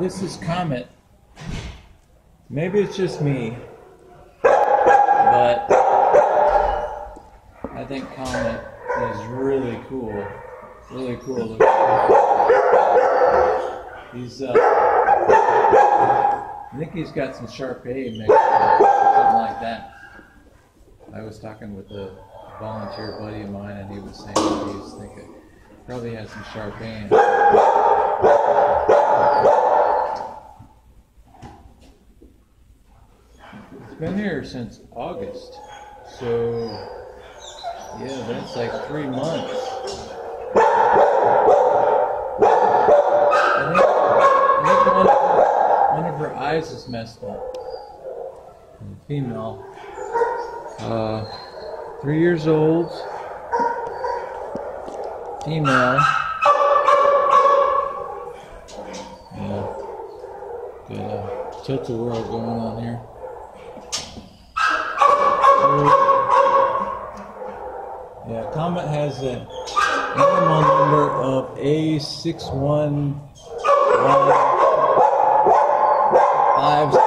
This is Comet. Maybe it's just me, but I think Comet is really cool. Really cool. looking. He's, uh, I think he's got some Shar Pei mixed in, something like that. I was talking with a volunteer buddy of mine, and he was saying he was thinking probably has some Shar Pei in it. It's been here since August, so yeah, that's like three months. I think, I think one, of, one of her eyes is messed up. Female, uh, three years old, female. Yeah, good uh, tilt the world going on here. Yeah, Comet has an animal number of A61579.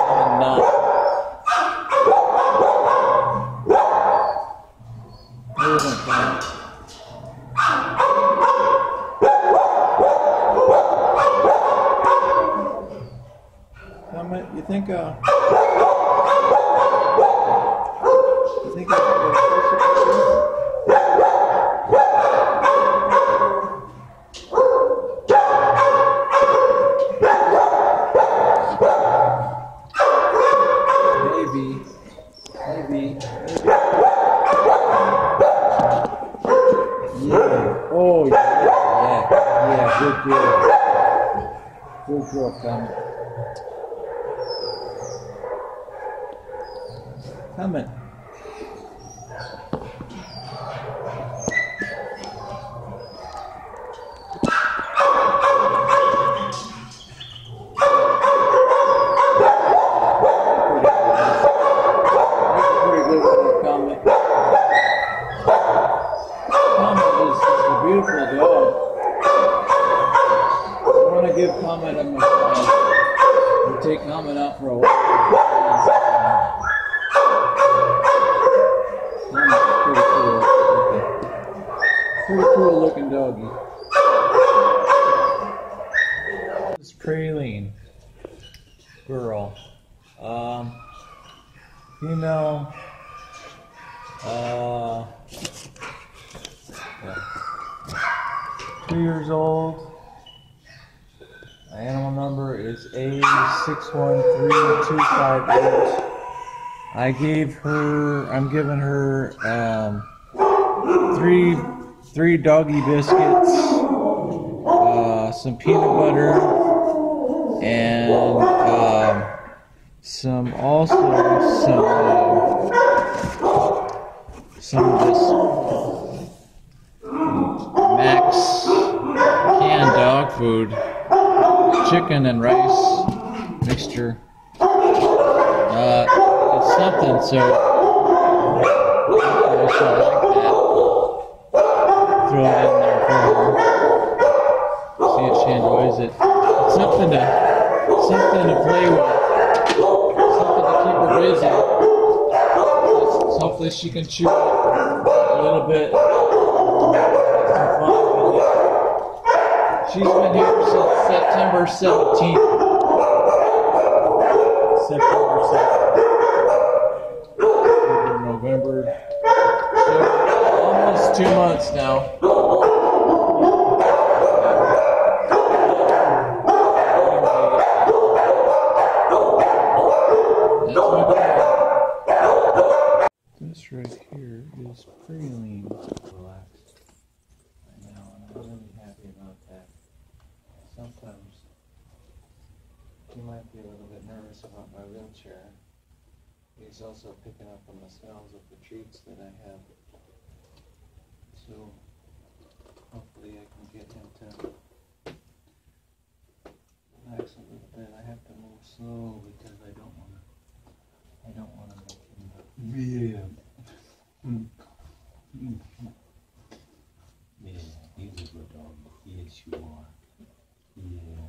A613258. I gave her, I'm giving her um, three three doggy biscuits, uh, some peanut butter, and um, some also some uh, some of this Max canned dog food, chicken and rice mixture. Uh, something so. I should like that. Throw it in there for her. See if she enjoys it. Something to something to play with. Something to keep her busy. Just hopefully she can chew a little bit. She's been here since September 17th. September 17th. This right here is Praline. Relaxed. I know, and I'm really happy about that. Sometimes he might be a little bit nervous about my wheelchair. He's also picking up on the smells of the treats that I have. So hopefully I can get him to relax a little bit. I have to move slow because I don't want to. I don't want to make him. Yeah. Mm. Mm. Yeah, he's a good dog. Yes, you are. Yeah.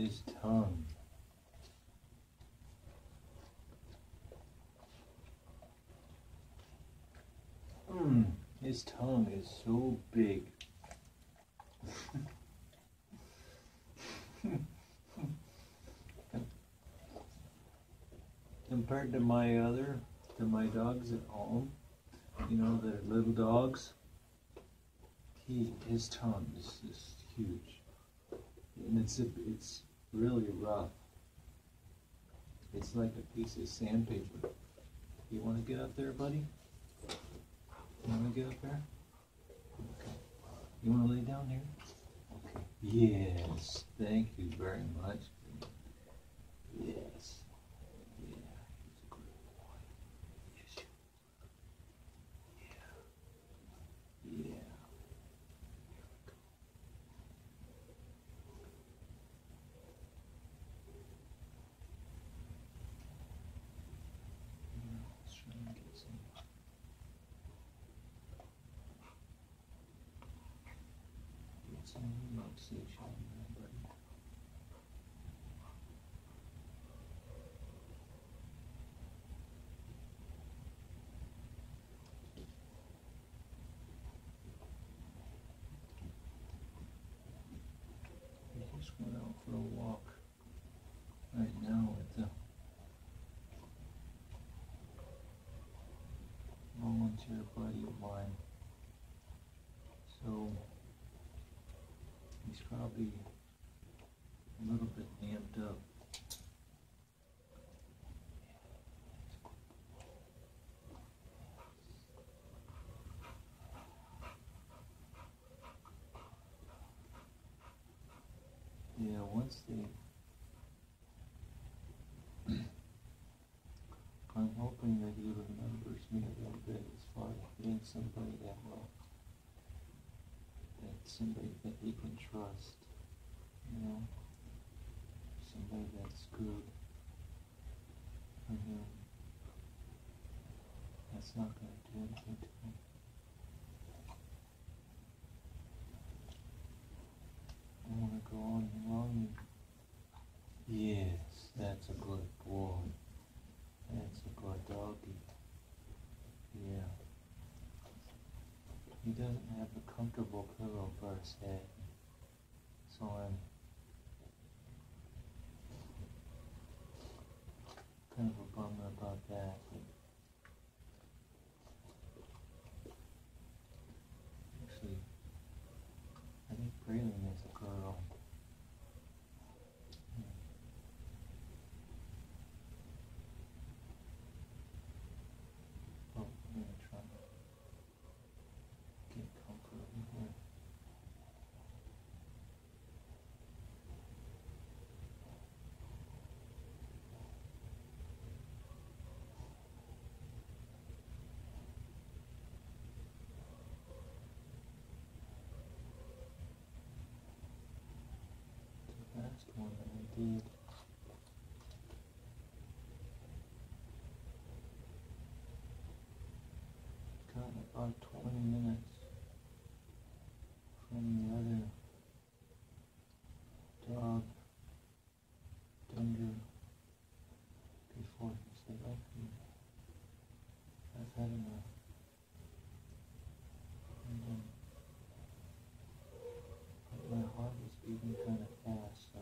his tongue. Hmm, his tongue is so big. Compared to my other, to my dogs at home, you know, the little dogs, he, his tongue is just huge. And it's, a, it's really rough. It's like a piece of sandpaper. You want to get up there, buddy? You want to get up there? Okay. You want to lay down here? Okay. Yes. Thank you very much. Yes. Yeah. He's a good boy. Yes. you- Yeah. Yeah. Yeah, let's try and get some. Get some relaxation in there, buddy. We just went out for a walk right now with the volunteer buddy of mine. So he's probably a little bit amped up. I'm hoping that he remembers me a little bit as far as being somebody that will, that somebody that he can trust, you know, somebody that's good for him. That's not going to do anything to him. I want to go on and on. Yes, that's a good boy. That's a good doggy. Yeah. He doesn't have a comfortable pillow for his head. So I'm kind of a bummer about that. But actually, I think Praline is a girl. Oh, I'm gonna try to get comfort in here. The last did. Got about 20 minutes from the other dog, Dunder, before he said, okay, I've had enough. And then, my heart was beating kind of fast, so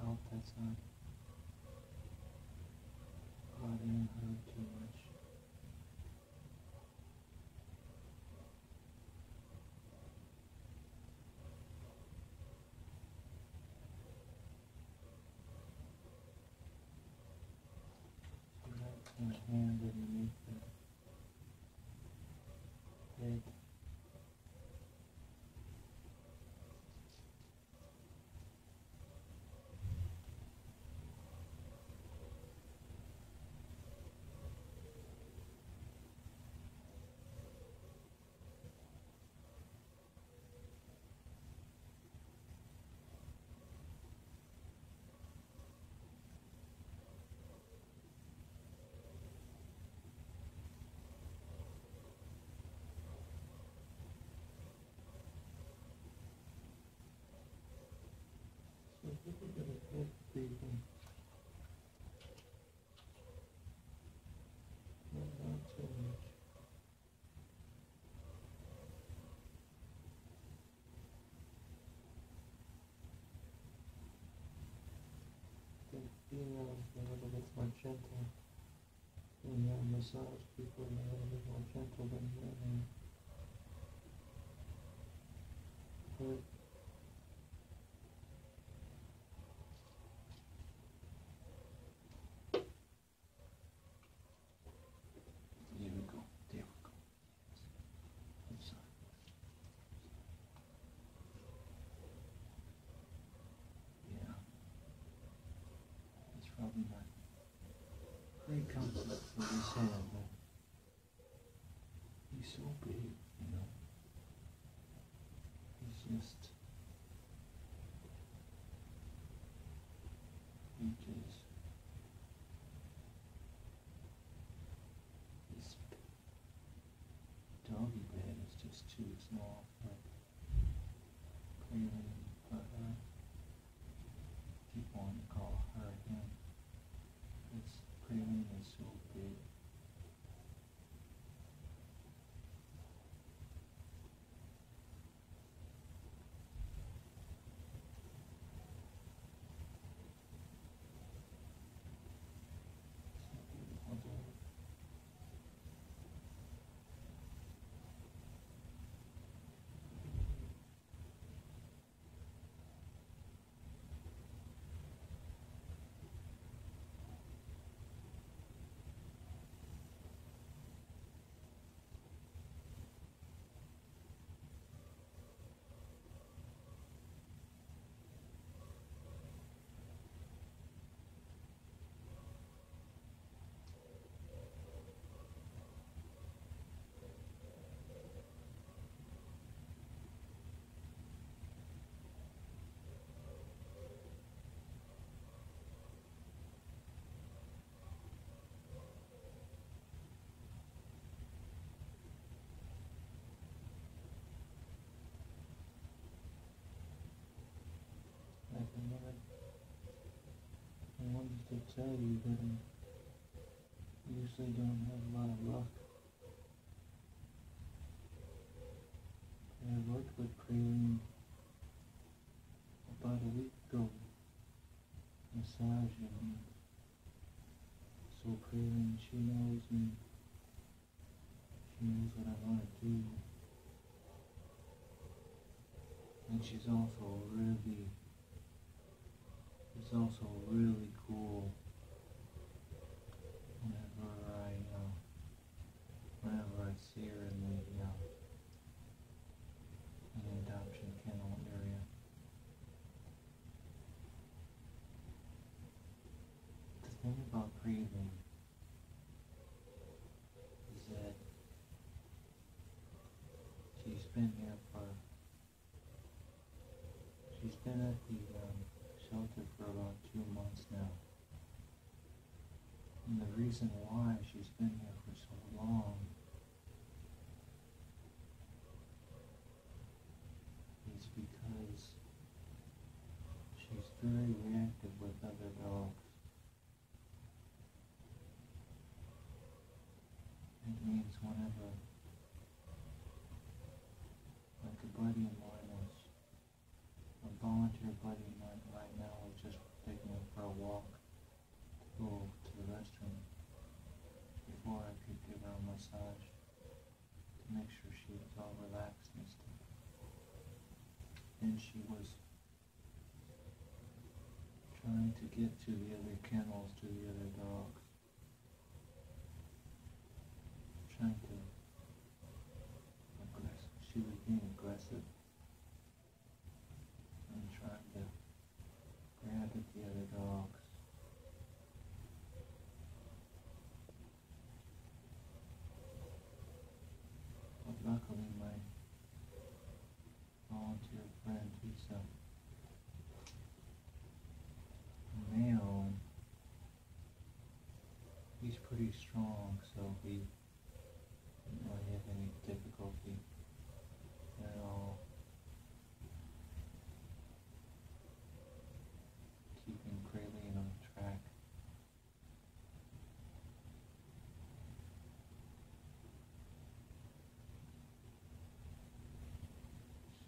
I hope that's not bothering her too much. She got my hand underneath The females are a little bit more gentle. When you massage people, they're a little bit more gentle than men. But There we go. There we go. I'm sorry. Yeah. Probably not great his hand, but he's so big, you know. He's just he just his doggy bed is just too small for Cleveland, but uh, keep wanting to call her him. It's Cleveland is so big. So beautiful dog. I wanted, To tell you that I usually don't have a lot of luck. I worked with Praline about a week ago, massaging. me. So Praline, she knows me. She knows what I want to do. And she's also really it's also really cool whenever I uh, whenever I see her in the uh, in the adoption kennel area. The thing about breathing is that she's been here for she's been at the um, for about two months now. And the reason why she's been here for so long is because she's very reactive with other dogs. It means whenever, like a buddy of mine was a volunteer buddy of mine right now was just taking her for a walk to go to the restroom before I could give her a massage to make sure she was all relaxed and stuff. And she was trying to get to the other kennels, to the other dogs. Trying to aggressive. She was being aggressive and trying to grab at the other dogs. Luckily my pretty strong, so he didn't really have any difficulty at all keeping Praline on track.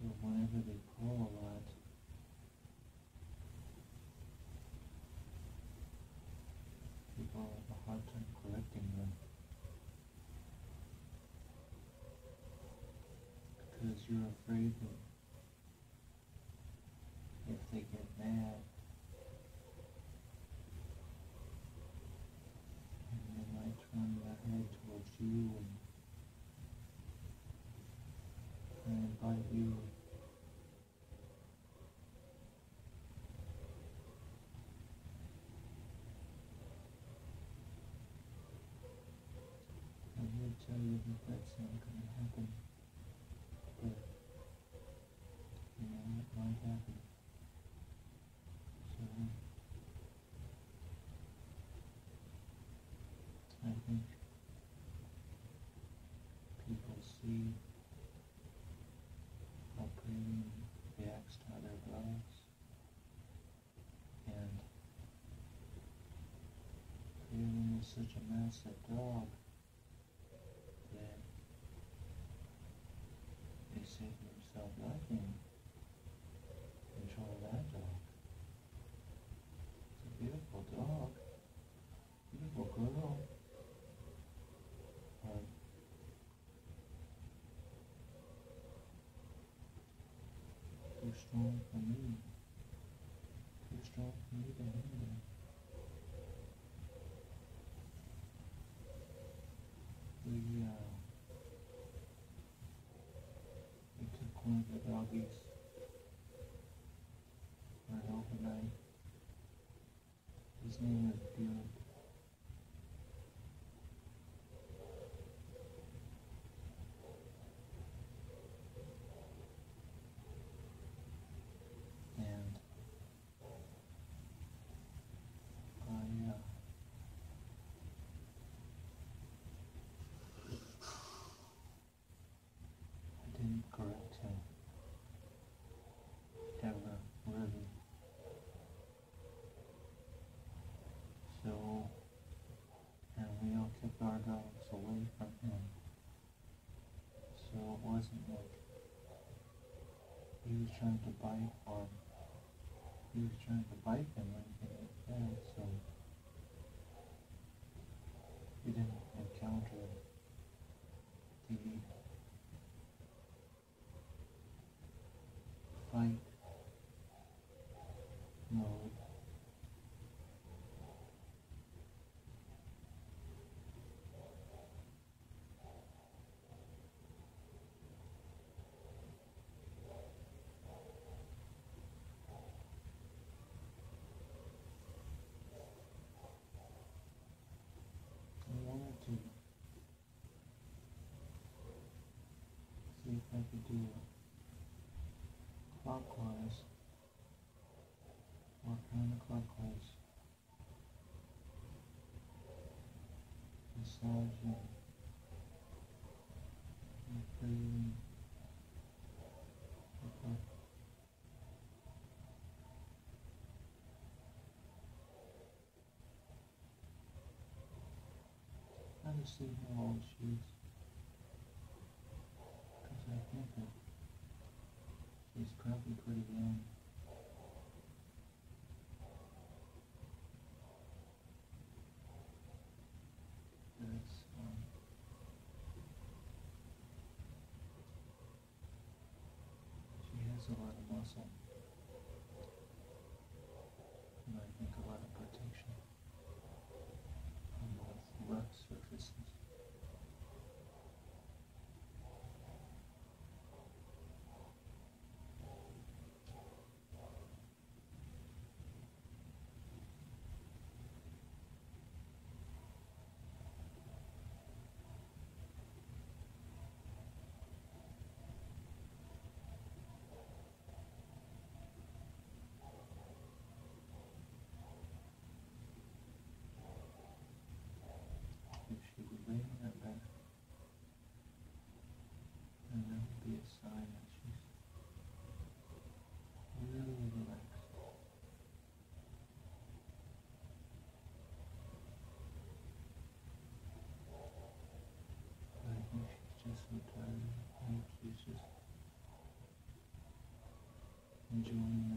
So whenever they pull a lot, have a hard time collecting them. Because you're afraid that if they get mad, and they might turn their head towards you and and bite you. I that that's not going to happen, but you know it might happen. So I think people see how Praline reacts to other dogs, and Praline is such a massive dog that they say to themselves, I can control that dog. It's a beautiful dog, beautiful girl. But too strong for me. Too strong for me to handle. We, uh, we took one of the doggies for an overnight. His name is Buick. And I, uh, I didn't correct him ever, really. So, and we dogs away from him. So it wasn't like he was trying to bite or he was trying to bite him or anything like that, so he didn't encounter the fight mode. I wanted to I could do clockwise or counterclockwise massaging and breathing okay. I see how old she is. Because I think that she's probably pretty young. be a sign that I think she's just so tired. I think she's just enjoying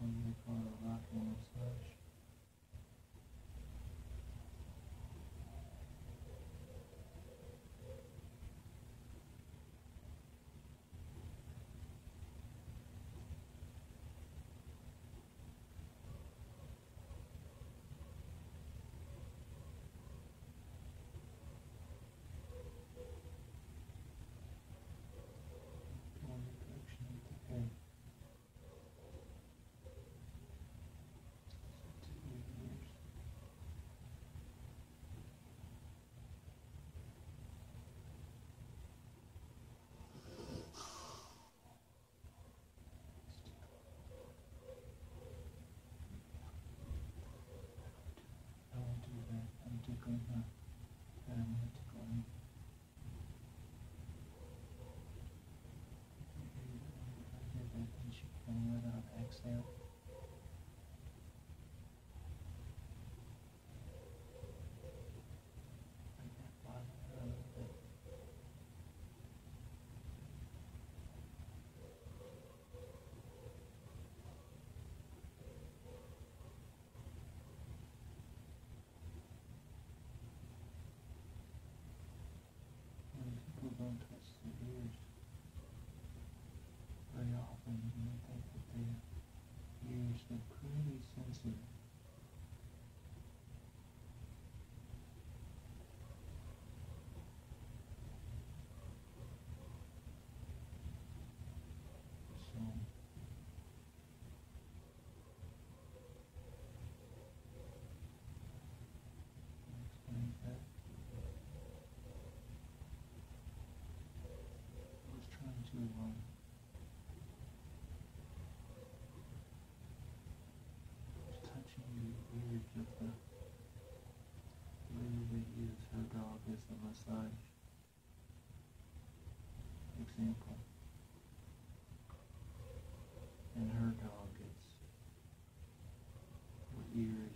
when you require a lateral massage. now. don't touch the ears very often, and I think that they information are clearly sensitive And her dog gets what year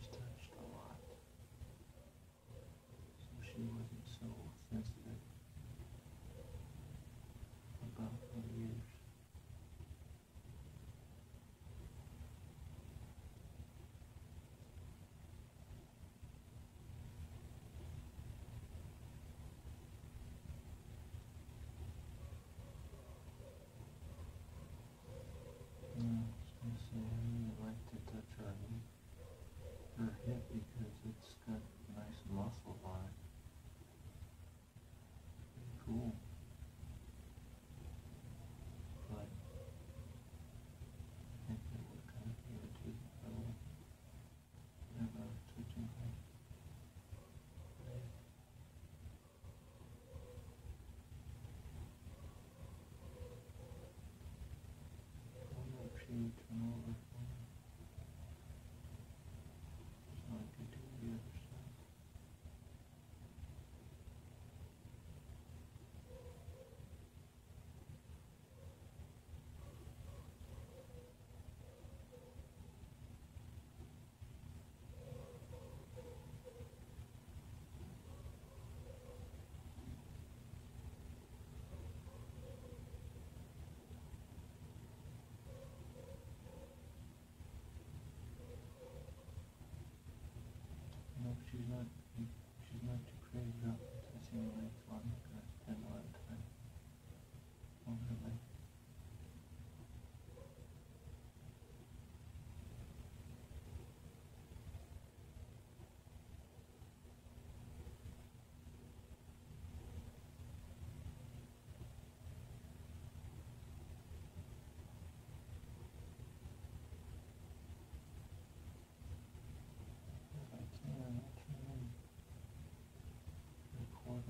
turn over. not, she's not too crazy about this anyway.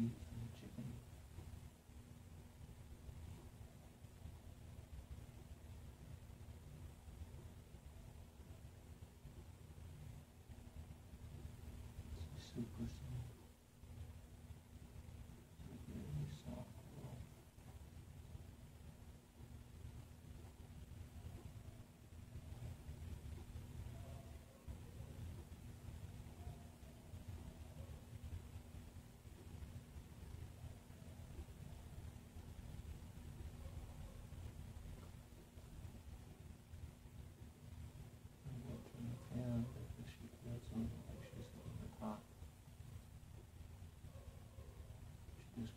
beef and chicken. It's.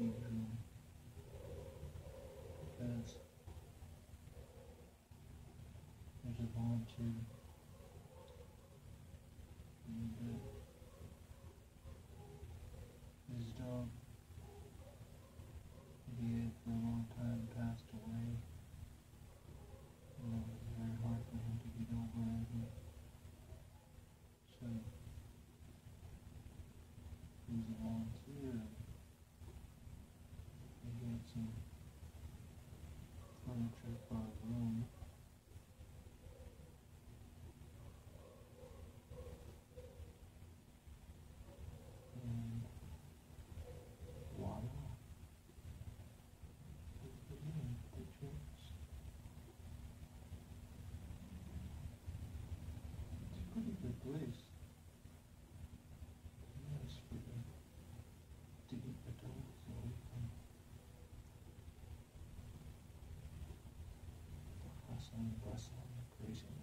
Mm-hmm. Because there's a volunteer. Mm-hmm. only blessed, only praise Him.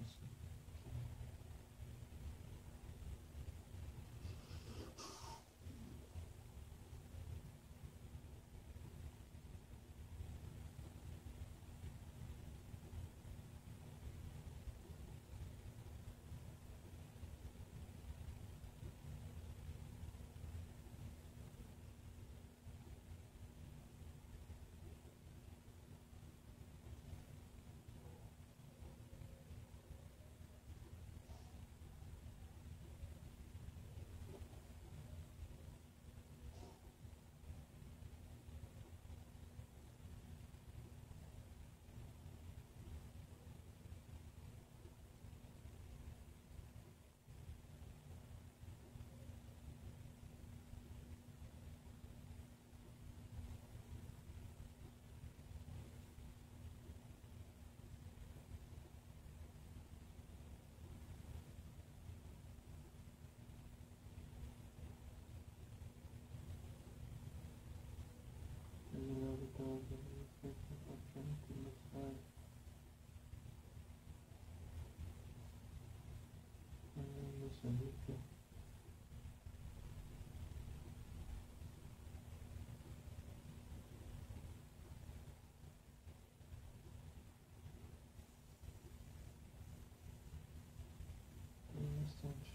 Instant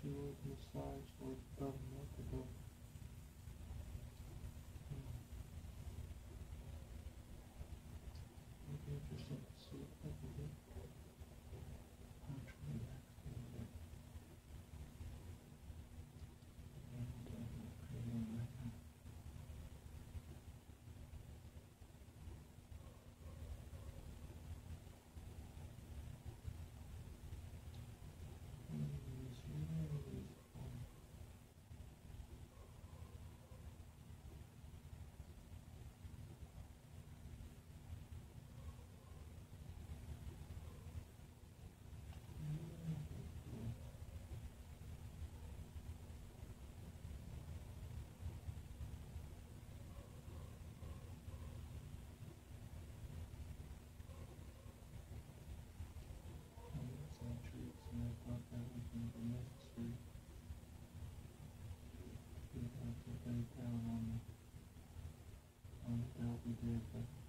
she would massage with them Mm-hmm.